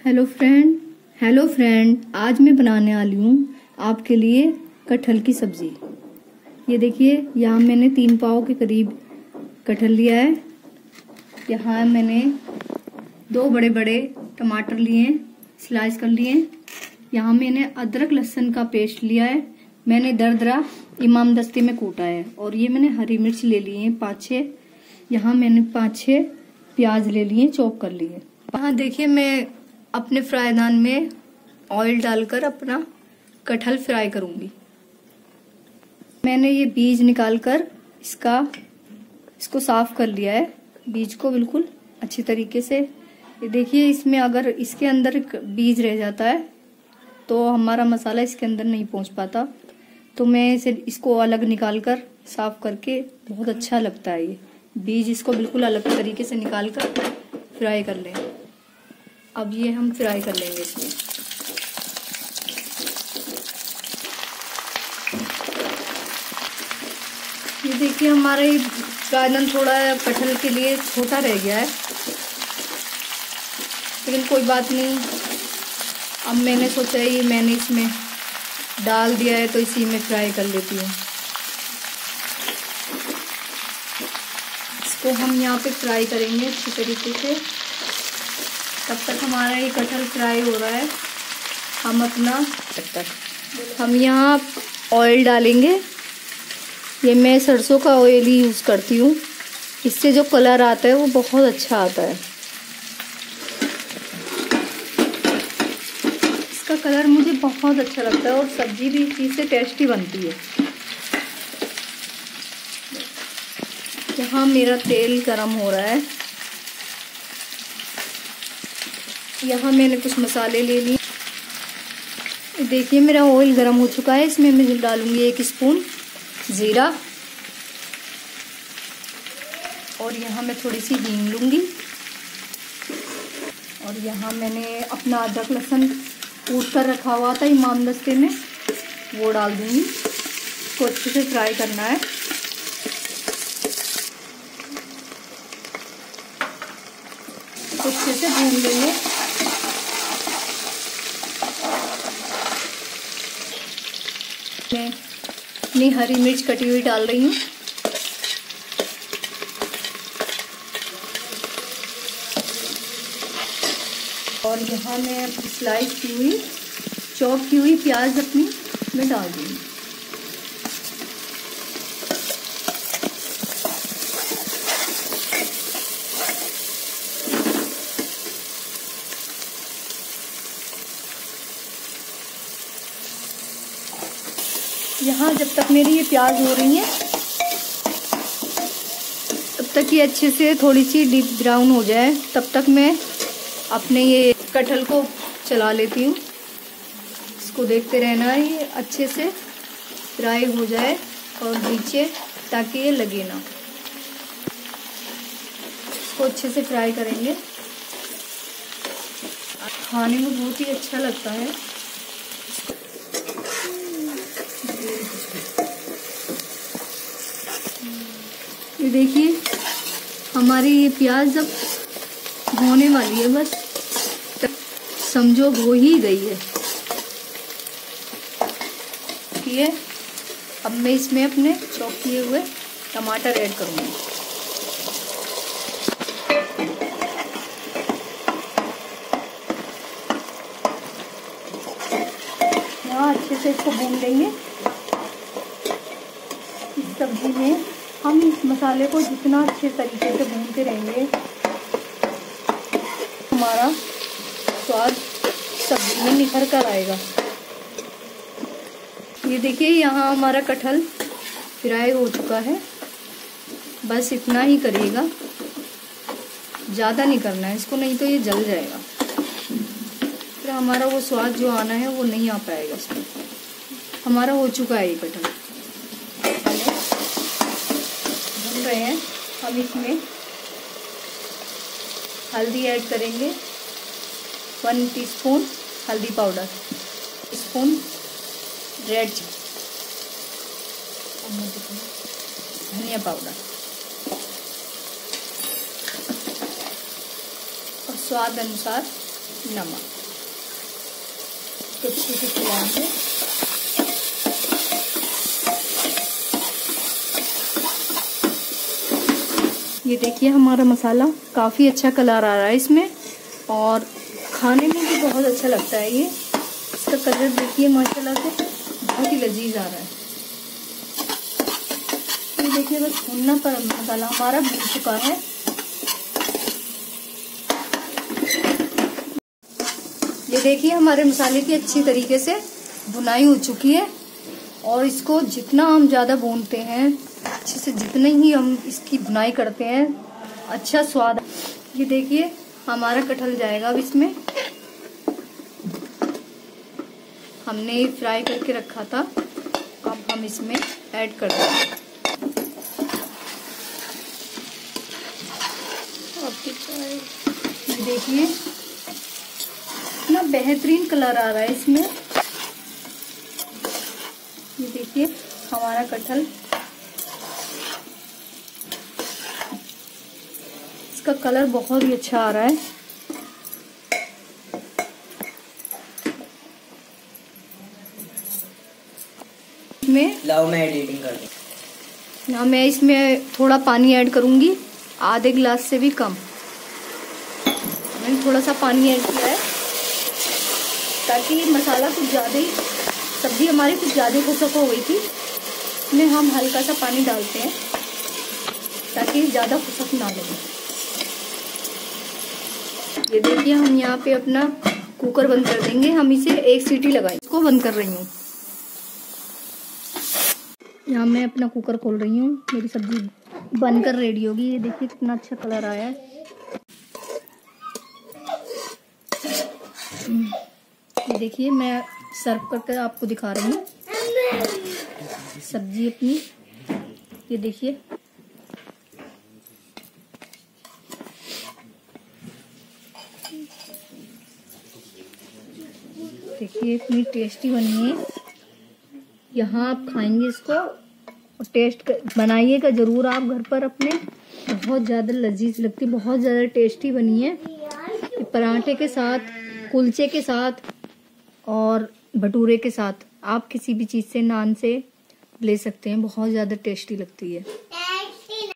Hello friend hello friend आज मैं बनाने वाली हूँ आपके लिए कटहल की सब्ज़ी। ये देखिए, यहाँ मैंने तीन पाव के करीब कटहल लिया है। यहाँ मैंने दो बड़े बड़े टमाटर लिए हैं स्लाइस कर लिए हैं। यहाँ मैंने अदरक लहसुन का पेस्ट लिया है। मैंने दरदरा इमाम दस्ते में कूटा है और ये मैंने हरी मिर्च ले ली है, पाँच छः यहाँ मैंने पाँच छः प्याज ले लिए चॉप कर लिए यहाँ देखिए, मैं अपने फ्राईदान में ऑयल डालकर अपना कटहल फ्राई करूँगी। मैंने ये बीज निकालकर इसका, इसको साफ़ कर लिया है। बीज को बिल्कुल अच्छी तरीके से। देखिए, इसमें अगर इसके अंदर बीज रह जाता है तो हमारा मसाला इसके अंदर नहीं पहुँच पाता। तो मैं इसे, इसको अलग निकाल कर साफ़ करके बहुत अच्छा लगता है ये। बीज इसको बिल्कुल अलग तरीके से निकाल कर फ्राई कर लें। अब ये हम फ्राई कर लेंगे इसमें। ये देखिए हमारा ये गार्डन थोड़ा कटहल के लिए छोटा रह गया है। लेकिन कोई बात नहीं, अब मैंने सोचा ये मैंने इसमें डाल दिया है तो इसी में फ्राई कर लेती हूँ। इसको हम यहाँ पे फ्राई करेंगे अच्छी तरीके से। तब तक हमारा ये कटहल फ्राई हो रहा है। हम अपना तब तक हम यहाँ ऑयल डालेंगे। ये मैं सरसों का ऑयल ही यूज़ करती हूँ। इससे जो कलर आता है वो बहुत अच्छा आता है। इसका कलर मुझे बहुत अच्छा लगता है और सब्ज़ी भी इसी से टेस्टी बनती है। यहाँ मेरा तेल गरम हो रहा है। यहाँ मैंने कुछ मसाले ले लिए। देखिए, मेरा ऑयल गर्म हो चुका है। इसमें मैं डालूँगी एक स्पून ज़ीरा। और यहाँ मैं थोड़ी सी हींग लूँगी। और यहाँ मैंने अपना अदरक लहसुन कूट कर रखा हुआ था इमाम दस्ते में। वो डाल दूँगी। इसको अच्छे से फ्राई करना है। अच्छे से भून लेंगे। मैं अपनी हरी मिर्च कटी हुई डाल रही हूँ। और यहाँ मैं स्लाइस की हुई चॉप की हुई प्याज अपनी मैं डाल दूँगी यहाँ जब तक मेरी ये प्याज हो रही है, तब तक ये अच्छे से थोड़ी सी डीप ब्राउन हो जाए। तब तक मैं अपने ये कटहल को चला लेती हूँ। इसको देखते रहना, ये अच्छे से फ्राई हो जाए और नीचे ताकि ये लगे ना। इसको अच्छे से फ्राई करेंगे। खाने में बहुत ही अच्छा लगता है। ये देखिए, हमारी ये प्याज जब होने वाली है, बस समझो हो ही गई है। ये अब मैं इसमें अपने चॉप किए हुए टमाटर ऐड करूँगी। अच्छे से इसको भून लेंगे। इस सब्ज़ी में हम इस मसाले को जितना अच्छे तरीके से भूनते रहेंगे, हमारा स्वाद सब्ज़ी में निखर कर आएगा। ये देखिए, यहाँ हमारा कटहल फ्राई हो चुका है। बस इतना ही करिएगा। ज़्यादा नहीं करना है, इसको नहीं तो ये जल जाएगा। फिर हमारा वो स्वाद जो आना है, वो नहीं आ पाएगा इसमें। हमारा हो चुका है ये कटहल। भून रहे हैं। हम इसमें हल्दी ऐड करेंगे। वन टीस्पून हल्दी पाउडर स्पून रेड धनिया पाउडर। और स्वाद अनुसार नमक। कुछ से खिलाएँगे ये देखिए, हमारा मसाला काफ़ी अच्छा कलर आ रहा है इसमें। और खाने में भी बहुत अच्छा लगता है ये। इसका कलर देखिए, माशाल्लाह से बहुत ही लजीज आ रहा है। ये देखिए, बस भुनना पर मसाला हमारा, भून चुका है। ये देखिए, हमारे मसाले की अच्छी तरीके से बुनाई हो चुकी है। और इसको जितना हम ज़्यादा भूनते हैं अच्छे से जितने ही हम इसकी बुनाई करते हैं अच्छा स्वाद ये देखिए, हमारा कटहल जाएगा अब इसमें। हमने ये फ्राई करके रखा था, अब हम इसमें ऐड कर देंगे। देखिए, इतना बेहतरीन कलर आ रहा है इसमें। ये देखिए, हमारा कटहल इसका कलर बहुत ही अच्छा आ रहा है। इसमें लाओ मैं एडिटिंग कर ना मैं इसमें थोड़ा पानी ऐड करूँगी आधे गिलास से भी कम। मैंने थोड़ा सा पानी ऐड किया है ताकि मसाला कुछ ज़्यादा ही सब्ज़ी हमारी कुछ ज़्यादा खुशक हो गई थी। इसमें हम हल्का सा पानी डालते हैं ताकि ज़्यादा खुशक ना लगे ये देखिए, हम यहाँ पे अपना कुकर बंद कर देंगे। हम इसे एक सीटी लगाए इसको बंद कर रही हूँ। यहाँ मैं अपना कुकर खोल रही हूँ। मेरी सब्ज़ी बनकर रेडी होगी। ये देखिए, कितना अच्छा कलर आया है। ये देखिए, मैं सर्व करके आपको दिखा रही हूँ। सब्ज़ी अपनी, ये देखिए। देखिए, इतनी टेस्टी बनी है। यहाँ आप खाएँगे इसको और टेस्ट बनाइएगा ज़रूर आप घर पर अपने। बहुत ज़्यादा लजीज लगती बहुत ज़्यादा टेस्टी बनी है। पराठे के साथ, कुलचे के साथ और भटूरे के साथ आप किसी भी चीज़ से, नान से ले सकते हैं। बहुत ज़्यादा टेस्टी लगती है।